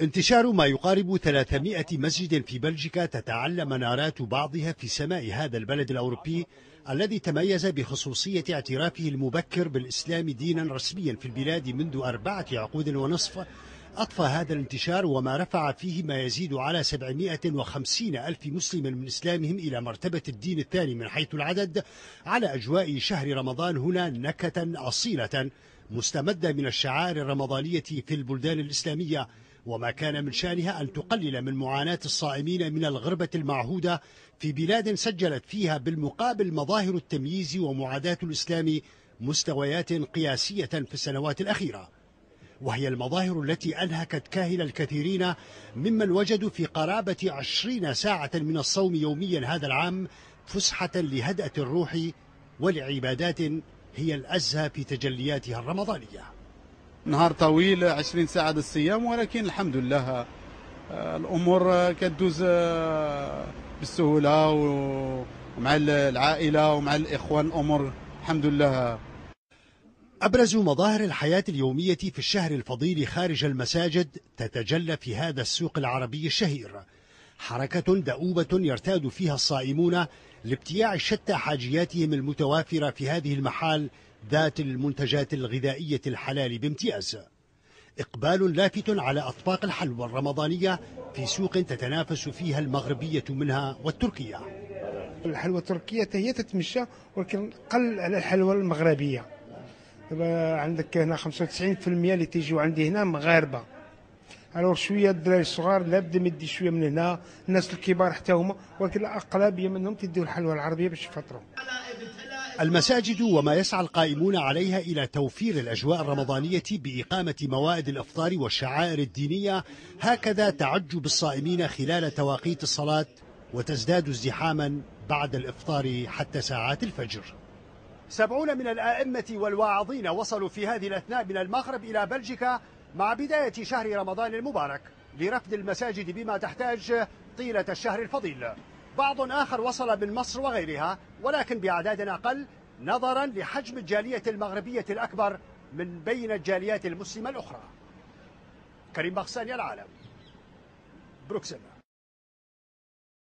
انتشار ما يقارب 300 مسجد في بلجيكا تتعلى منارات بعضها في سماء هذا البلد الأوروبي الذي تميز بخصوصية اعترافه المبكر بالإسلام دينا رسميا في البلاد منذ أربعة عقود ونصف. أطفى هذا الانتشار وما رفع فيه ما يزيد على 750 ألف مسلم من إسلامهم إلى مرتبة الدين الثاني من حيث العدد على أجواء شهر رمضان هنا نكهة أصيلة مستمدة من الشعائر الرمضانية في البلدان الإسلامية. وما كان من شانها أن تقلل من معاناة الصائمين من الغربة المعهودة في بلاد سجلت فيها بالمقابل مظاهر التمييز ومعاداة الإسلام مستويات قياسية في السنوات الأخيرة. وهي المظاهر التي أنهكت كاهل الكثيرين ممن وجدوا في قرابة عشرين ساعة من الصوم يوميا هذا العام فسحة لهدأة الروح ولعبادات هي الأزهى في تجلياتها الرمضانية. نهار طويل 20 ساعة الصيام ولكن الحمد لله آه، الأمور كتدوز آه، بالسهولة ومع العائلة ومع الإخوان الأمور الحمد لله. أبرز مظاهر الحياة اليومية في الشهر الفضيل خارج المساجد تتجلى في هذا السوق العربي الشهير. حركة دؤوبة يرتاد فيها الصائمون لابتياع شتى حاجياتهم المتوافرة في هذه المحال ذات المنتجات الغذائية الحلال بامتياز. إقبال لافت على أطباق الحلوى الرمضانية في سوق تتنافس فيها المغربية منها والتركية. الحلوى التركية هي تتمشى ولكن قل على الحلوى المغربية. عندك هنا 95% اللي تيجيو عندي هنا مغاربة. الوغ شوية الدراري الصغار لابد ما يدي شوية من هنا. الناس الكبار حتى هما ولكن الاغلبيه منهم تديو الحلوى العربيه باش يفطروا. المساجد وما يسعى القائمون عليها إلى توفير الأجواء الرمضانية بإقامة موائد الإفطار والشعائر الدينية. هكذا تعج بالصائمين خلال توقيت الصلاة وتزداد ازدحاما بعد الإفطار حتى ساعات الفجر. سبعون من الآئمة والواعظين وصلوا في هذه الأثناء من المغرب إلى بلجيكا مع بداية شهر رمضان المبارك لرفد المساجد بما تحتاج طيلة الشهر الفضيل. بعض آخر وصل من مصر وغيرها ولكن بأعداد أقل نظرا لحجم الجالية المغربية الأكبر من بين الجاليات المسلمة الأخرى. كريم بغساني العالم بروكسل.